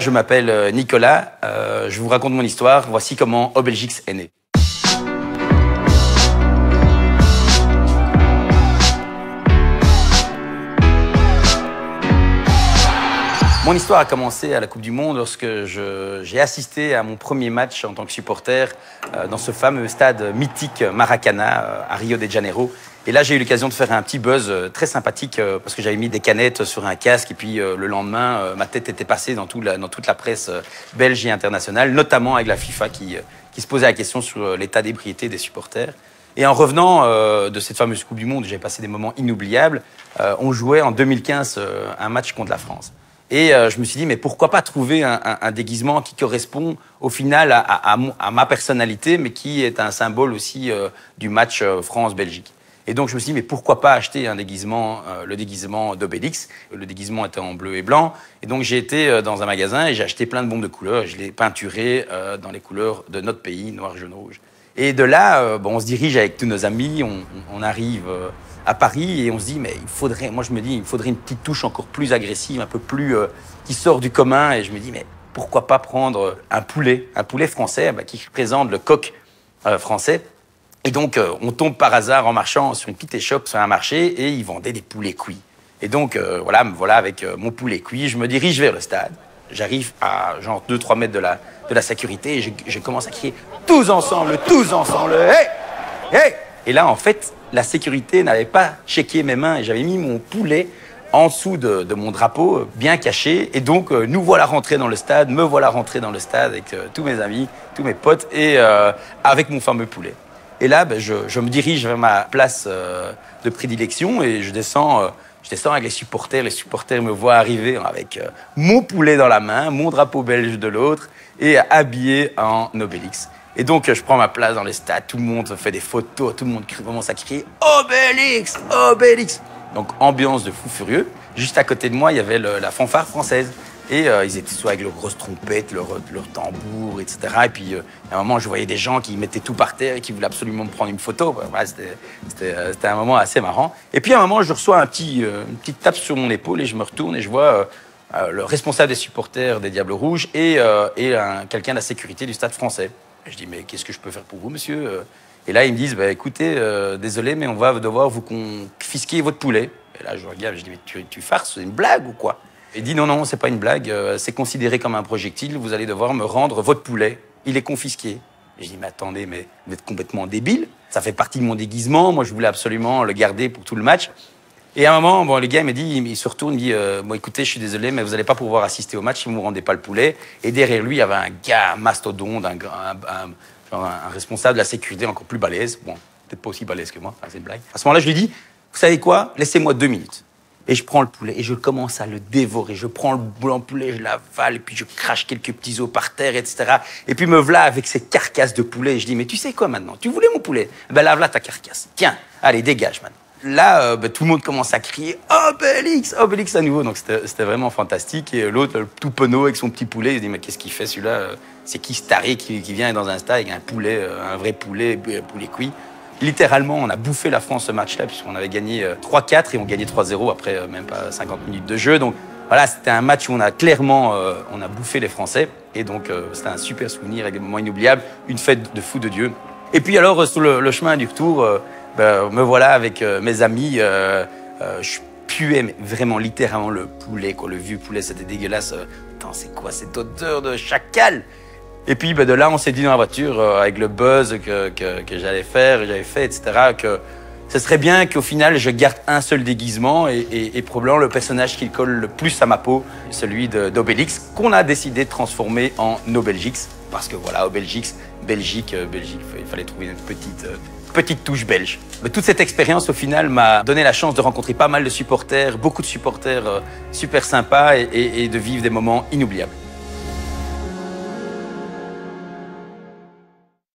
Je m'appelle euh, Nicolas, euh, je vous raconte mon histoire. Voici comment Obelgix est né. Mon histoire a commencé à la Coupe du Monde lorsque j'ai assisté à mon premier match en tant que supporter euh, dans ce fameux stade mythique Maracana euh, à Rio de Janeiro. Et là, j'ai eu l'occasion de faire un petit buzz euh, très sympathique parce que j'avais mis des canettes sur un casque et puis le lendemain, ma tête était passée dans, toute la presse belge et internationale, notamment avec la FIFA qui, qui se posait la question sur l'état d'ébriété des supporters. Et en revenant de cette fameuse Coupe du Monde, j'ai passé des moments inoubliables. on jouait en 2015 un match contre la France. Et euh, je me suis dit, mais pourquoi pas trouver un, déguisement qui correspond au final à, ma personnalité, mais qui est un symbole aussi euh, du match euh, France-Belgique. Et donc je me suis dit, mais pourquoi pas acheter un déguisement, le déguisement d'Obélix Le déguisement était en bleu et blanc. Et donc j'ai été dans un magasin et j'ai acheté plein de bombes de couleurs. Je l'ai peinturé dans les couleurs de notre pays, noir, jaune, rouge. Et de là, bon, on se dirige avec tous nos amis, on, arrive à Paris et on se dit mais il faudrait, moi je me dis il faudrait une petite touche encore plus agressive, un peu plus euh, qui sort du commun et je me dis mais pourquoi pas prendre un poulet, un poulet français bah, qui représente le coq euh, français. Et donc euh, on tombe par hasard en marchant sur une petite échoppe sur un marché et ils vendaient des poulets cuits. Et donc voilà, voilà avec mon poulet cuit, je me dirige vers le stade. J'arrive à genre 2-3 mètres de la, de la sécurité et je, je commence à crier tous ensemble, tous ensemble, hey, hey Et là en fait la sécurité n'avait pas checké mes mains et j'avais mis mon poulet en dessous de, mon drapeau, bien caché. Et donc, euh, nous voilà rentrés dans le stade, me voilà rentré dans le stade avec euh, tous mes amis, tous mes potes et euh, avec mon fameux poulet. Et là, ben, je, me dirige vers ma place de prédilection et je descends, je descends avec les supporters. Les supporters me voient arriver avec mon poulet dans la main, mon drapeau belge de l'autre et habillé en Obélix. Et donc, je prends ma place dans les stades, tout le monde fait des photos, tout le monde commence à crier Obélix Obélix Donc, ambiance de fou furieux. Juste à côté de moi, il y avait la fanfare française. Et euh, ils étaient soit avec leurs grosses trompettes, leurs leur tambours, etc. Et puis, euh, à un moment, je voyais des gens qui mettaient tout par terre et qui voulaient absolument me prendre une photo. Euh, c'était un moment assez marrant. Et puis, à un moment, je reçois un petit, une petite tape sur mon épaule et je me retourne et je vois le responsable des supporters des Diables Rouges et, quelqu'un de la sécurité du stade français. Je dis, mais qu'est-ce que je peux faire pour vous, monsieur Et là, ils me disent, bah, écoutez, désolé, mais on va devoir vous confisquer votre poulet. Et là, je regarde, je dis, mais tu, tu farces, c'est une blague ou quoi? Il dit, non, non, c'est pas une blague, euh, c'est considéré comme un projectile, vous allez devoir me rendre votre poulet. Il est confisqué. Et je dis, mais attendez, mais vous êtes complètement débile. Ça fait partie de mon déguisement. Moi, je voulais absolument le garder pour tout le match. Et à un moment, bon, le gars me dit, il se retourne, il dit, euh, bon, écoutez, je suis désolé, mais vous n'allez pas pouvoir assister au match si vous ne me rendez pas le poulet. Et derrière lui, il y avait un gars, un mastodonte, un, responsable de la sécurité encore plus balèze. Bon, peut-être pas aussi balèze que moi, c'est une blague. À ce moment-là, je lui dis, vous savez quoi, laissez-moi deux minutes. Et je prends le poulet et je commence à le dévorer. Je prends le blanc poulet, je l'avale, et puis je crache quelques petits os par terre, etc. Et puis me voilà avec ces carcasses de poulet. Et je dis, mais tu sais quoi maintenant? Tu voulais mon poulet? Ben là, voilà ta carcasse. Tiens, allez, dégage maintenant. Là, euh, bah, tout le monde commence à crier Obélix, Obélix à nouveau. Donc c'était vraiment fantastique. Et l'autre, tout penaud avec son petit poulet, il se dit Mais qu'est-ce qu'il fait celui-là? Euh, C'est qui qui, qui, vient dans un stade avec un poulet, euh, un vrai poulet, un poulet cuit? Littéralement, on a bouffé la France ce match-là, puisqu'on avait gagné 3-4 et on gagnait 3-0 après même pas 50 minutes de jeu. Donc voilà, c'était un match où on a clairement on a bouffé les Français. Et donc c'était un super souvenir avec des moments inoubliables, une fête de fou de Dieu. Et puis alors, sur le, chemin du retour, ben, me voilà avec euh, mes amis. Euh, euh, je puais vraiment littéralement le poulet, quoi. Le vieux poulet, c'était dégueulasse. Attends, c'est quoi cette odeur de chacal? Et puis ben, de là, on s'est dit dans la voiture, avec le buzz que, j'allais faire, j'avais fait, etc., que ce serait bien qu'au final, je garde un seul déguisement et, probablement le personnage qui colle le plus à ma peau, celui d'Obélix, qu'on a décidé de transformer en Obelgix. Parce que voilà, Obelgix, Belgique, Belgique, il fallait trouver une petite petite touche belge. Mais toute cette expérience, au final, m'a donné la chance de rencontrer pas mal de supporters, beaucoup de supporters euh, super sympas et de vivre des moments inoubliables.